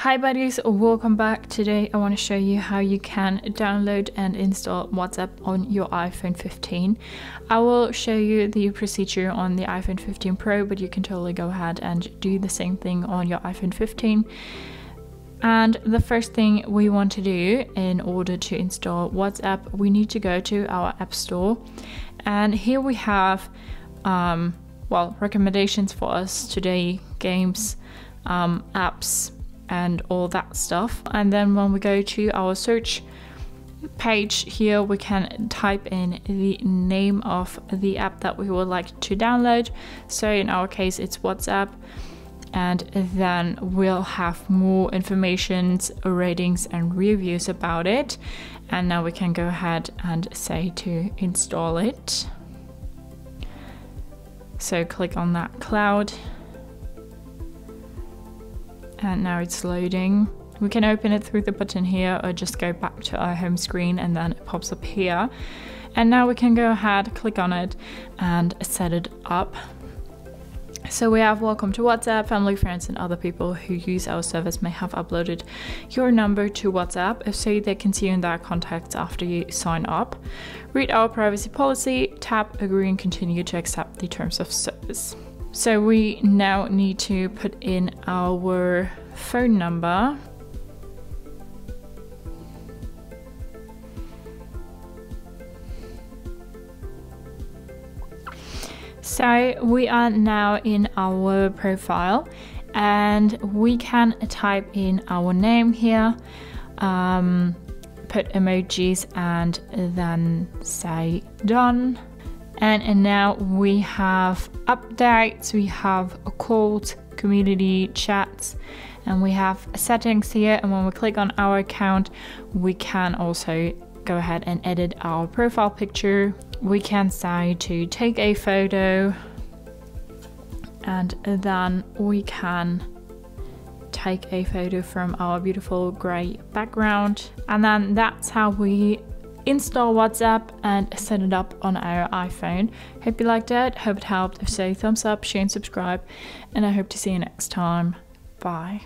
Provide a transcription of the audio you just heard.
Hi buddies, welcome back. Today I want to show you how you can download and install WhatsApp on your iPhone 15. I will show you the procedure on the iPhone 15 Pro, but you can totally go ahead and do the same thing on your iPhone 15. And the first thing we want to do in order to install WhatsApp, we need to go to our App Store. And here we have, um, well, recommendations for us today, games, um, apps, and all that stuff. And then when we go to our search page here, we can type in the name of the app that we would like to download. So in our case, it's WhatsApp. And then we'll have more information, ratings, and reviews about it. And now we can go ahead and say to install it. So click on that cloud and now it's loading. We can open it through the button here or just go back to our home screen and then it pops up here. And now we can go ahead, click on it and set it up. So we have welcome to WhatsApp, family, friends and other people who use our service may have uploaded your number to WhatsApp if so they can see you in their contacts after you sign up. Read our privacy policy, tap agree and continue to accept the terms of service. So we now need to put in our phone number. So we are now in our profile and we can type in our name here, um, put emojis and then say done and, and now we have updates we have a cult community chats and we have settings here. And when we click on our account we can also go ahead and edit our profile picture. We can say to take a photo and then we can take a photo from our beautiful grey background. And then that's how we install WhatsApp and set it up on our iPhone. Hope you liked it, hope it helped. If so, thumbs up, share and subscribe, and I hope to see you next time. Bye.